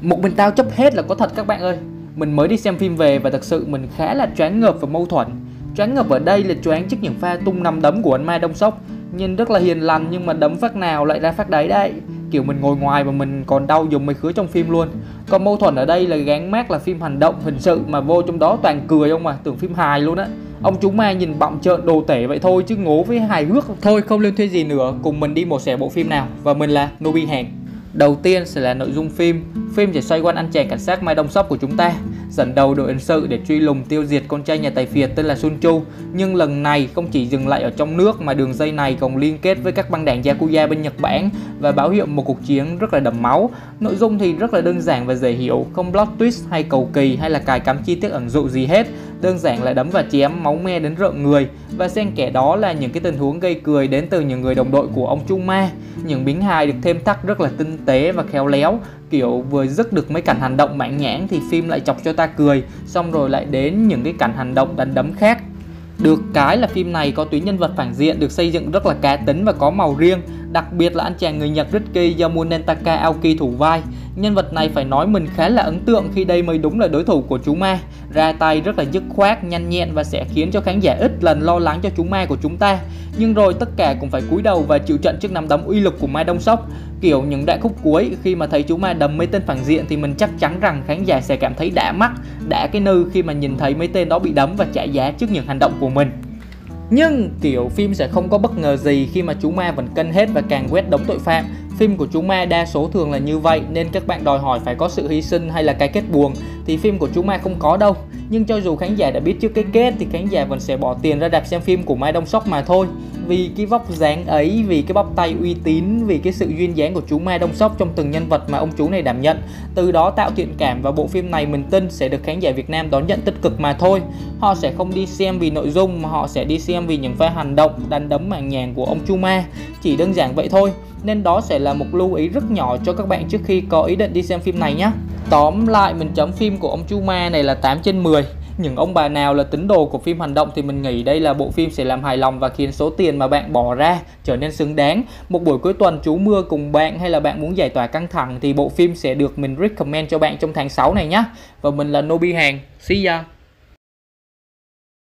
Một mình tao chấp hết là có thật các bạn ơi. Mình mới đi xem phim về và thật sự mình khá là choáng ngợp và mâu thuẫn. Choáng ngợp ở đây là choáng trước những pha tung nằm đấm của anh Mai Đông Sóc Nhìn rất là hiền lành nhưng mà đấm phát nào lại ra phát đấy đấy. Kiểu mình ngồi ngoài mà mình còn đau dùng mấy khứa trong phim luôn. Còn mâu thuẫn ở đây là gán mát là phim hành động hình sự mà vô trong đó toàn cười không mà tưởng phim hài luôn á. Ông chúng ma nhìn bọng trợn đồ tể vậy thôi chứ ngố với hài hước. Thôi không liên thuê gì nữa, cùng mình đi một xẻ bộ phim nào. Và mình là Nobi Hàng Đầu tiên sẽ là nội dung phim Phim sẽ xoay quanh anh chàng cảnh sát Mai Đông Sóc của chúng ta dẫn đầu đội hình sự để truy lùng tiêu diệt con trai nhà tài phiệt tên là Sun Chu. Nhưng lần này không chỉ dừng lại ở trong nước mà đường dây này còn liên kết với các băng đảng Yakuza bên Nhật Bản và báo hiệu một cuộc chiến rất là đẫm máu. Nội dung thì rất là đơn giản và dễ hiểu, không plot twist hay cầu kỳ hay là cài cắm chi tiết ẩn dụ gì hết. Đơn giản là đấm và chém, máu me đến rợn người và xen kẽ đó là những cái tình huống gây cười đến từ những người đồng đội của ông trung Ma. Những biến hài được thêm thắt rất là tinh tế và khéo léo, kiểu vừa dứt được mấy cảnh hành động mãn nhãn thì phim lại chọc cho ta cười, xong rồi lại đến những cái cảnh hành động đánh đấm khác. Được cái là phim này có tuyến nhân vật phản diện, được xây dựng rất là cá tính và có màu riêng, Đặc biệt là anh chàng người Nhật Ricky do Munetaka Aoki thủ vai. Nhân vật này phải nói mình khá là ấn tượng khi đây mới đúng là đối thủ của chú ma. Ra tay rất là dứt khoát, nhanh nhẹn và sẽ khiến cho khán giả ít lần lo lắng cho chú ma của chúng ta. Nhưng rồi tất cả cũng phải cúi đầu và chịu trận trước nắm đấm uy lực của Mai Đông Sóc. Kiểu những đoạn khúc cuối khi mà thấy chú ma đấm mấy tên phản diện thì mình chắc chắn rằng khán giả sẽ cảm thấy đã mắt, đã cái nư khi mà nhìn thấy mấy tên đó bị đấm và trả giá trước những hành động của mình. Nhưng kiểu phim sẽ không có bất ngờ gì khi mà chú ma vẫn cân hết và càng quét đống tội phạm. Phim của chú ma đa số thường là như vậy, nên các bạn đòi hỏi phải có sự hy sinh hay là cái kết buồn thì phim của chú ma không có đâu. Nhưng cho dù khán giả đã biết trước cái kết thì khán giả vẫn sẽ bỏ tiền ra đạp xem phim của Mai Đông Sóc mà thôi. Vì cái vóc dáng ấy, vì cái bắp tay uy tín, vì cái sự duyên dáng của chú Mai Đông Sóc trong từng nhân vật mà ông chú này đảm nhận. Từ đó tạo thiện cảm và bộ phim này mình tin sẽ được khán giả Việt Nam đón nhận tích cực mà thôi. Họ sẽ không đi xem vì nội dung mà họ sẽ đi xem vì những pha hành động đánh đấm màn nhàng của ông chú ma. Chỉ đơn giản vậy thôi nên đó sẽ là một lưu ý rất nhỏ cho các bạn trước khi có ý định đi xem phim này nhé. Tóm lại, mình chấm phim của ông Chu Ma này là 8 trên 10 những ông bà nào là tín đồ của phim hành động thì mình nghĩ đây là bộ phim sẽ làm hài lòng và khiến số tiền mà bạn bỏ ra trở nên xứng đáng. Một buổi cuối tuần trú mưa cùng bạn hay là bạn muốn giải tỏa căng thẳng thì bộ phim sẽ được mình recommend cho bạn trong tháng 6 này nhé. Và mình là Nobi Hàng. See ya!